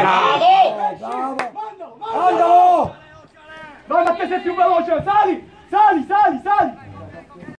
Bravo! Bravo! Mandalo, mandalo! Mandalo! Vai, ma te sei più veloce! Sali, sali, sali!